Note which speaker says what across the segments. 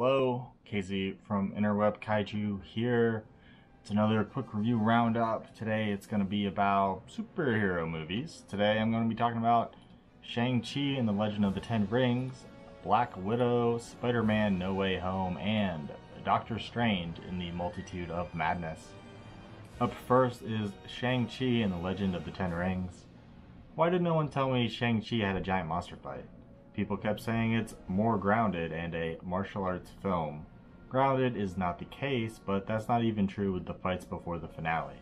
Speaker 1: Hello, Casey from Interweb Kaiju here. It's another quick review roundup. Today it's going to be about superhero movies. Today I'm going to be talking about Shang-Chi and the Legend of the Ten Rings, Black Widow, Spider-Man No Way Home, and Doctor Strange in the Multitude of Madness. Up first is Shang-Chi and the Legend of the Ten Rings. Why did no one tell me Shang-Chi had a giant monster fight? People kept saying it's more grounded and a martial arts film. Grounded is not the case, but that's not even true with the fights before the finale.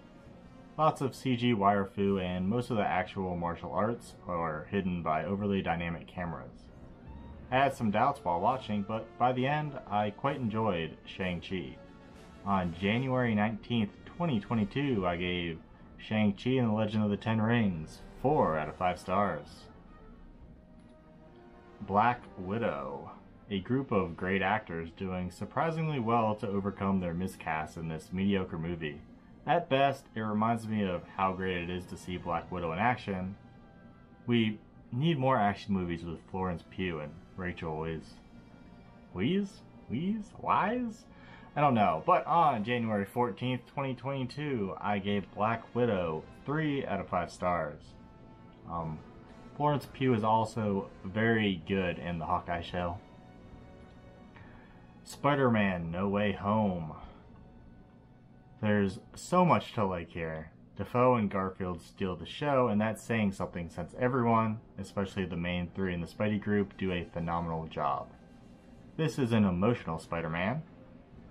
Speaker 1: Lots of CG wire fu and most of the actual martial arts are hidden by overly dynamic cameras. I had some doubts while watching, but by the end, I quite enjoyed Shang-Chi. On January 19th, 2022, I gave Shang-Chi and the Legend of the Ten Rings 4 out of 5 stars. Black Widow, a group of great actors doing surprisingly well to overcome their miscast in this mediocre movie. At best, it reminds me of how great it is to see Black Widow in action. We need more action movies with Florence Pugh and Rachel Weisz. Weisz? Weisz? Wise? I don't know. But on January 14th, 2022, I gave Black Widow 3 out of 5 stars. Um, Florence Pugh is also very good in the Hawkeye show. Spider-Man No Way Home. There's so much to like here. Dafoe and Garfield steal the show, and that's saying something since everyone, especially the main three in the Spidey group, do a phenomenal job. This is an emotional Spider-Man,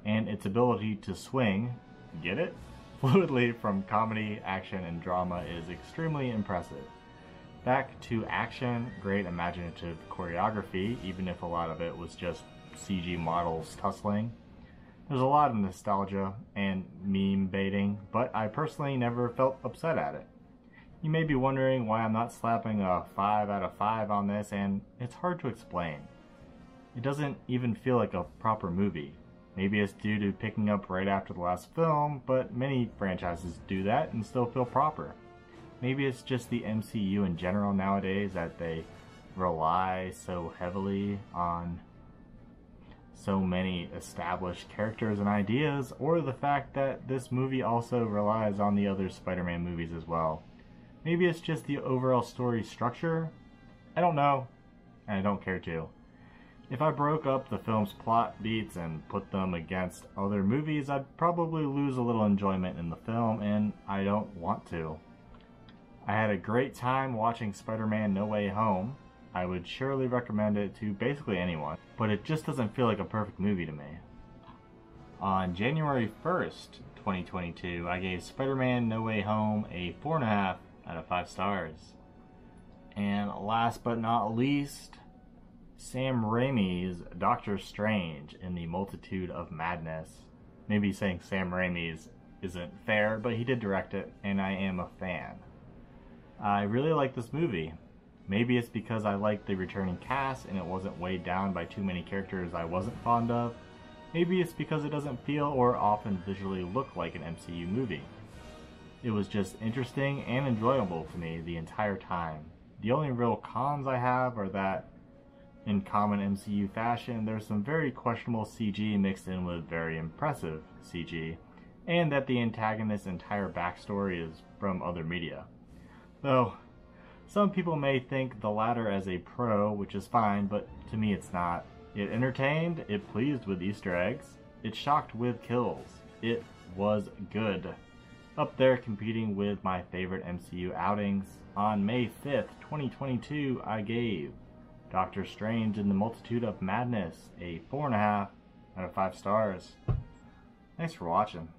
Speaker 1: and its ability to swing, get it? Fluidly from comedy, action, and drama is extremely impressive. Back to action, great imaginative choreography, even if a lot of it was just CG models tussling. There's a lot of nostalgia and meme baiting, but I personally never felt upset at it. You may be wondering why I'm not slapping a 5 out of 5 on this, and it's hard to explain. It doesn't even feel like a proper movie. Maybe it's due to picking up right after the last film, but many franchises do that and still feel proper. Maybe it's just the MCU in general nowadays that they rely so heavily on so many established characters and ideas, or the fact that this movie also relies on the other Spider-Man movies as well. Maybe it's just the overall story structure? I don't know, and I don't care to. If I broke up the film's plot beats and put them against other movies, I'd probably lose a little enjoyment in the film, and I don't want to. I had a great time watching Spider-Man No Way Home. I would surely recommend it to basically anyone, but it just doesn't feel like a perfect movie to me. On January 1st, 2022, I gave Spider-Man No Way Home a 4.5 out of 5 stars. And last but not least, Sam Raimi's Doctor Strange in the Multitude of Madness. Maybe saying Sam Raimi's isn't fair, but he did direct it, and I am a fan. I really like this movie. Maybe it's because I like the returning cast and it wasn't weighed down by too many characters I wasn't fond of. Maybe it's because it doesn't feel or often visually look like an MCU movie. It was just interesting and enjoyable to me the entire time. The only real cons I have are that, in common MCU fashion, there's some very questionable CG mixed in with very impressive CG, and that the antagonist's entire backstory is from other media. Though, some people may think the latter as a pro, which is fine, but to me it's not. It entertained, it pleased with Easter eggs, it shocked with kills. It was good. Up there competing with my favorite MCU outings. On May 5th, 2022, I gave Doctor Strange in the Multitude of Madness a 4.5 out of 5 stars. Thanks for watching.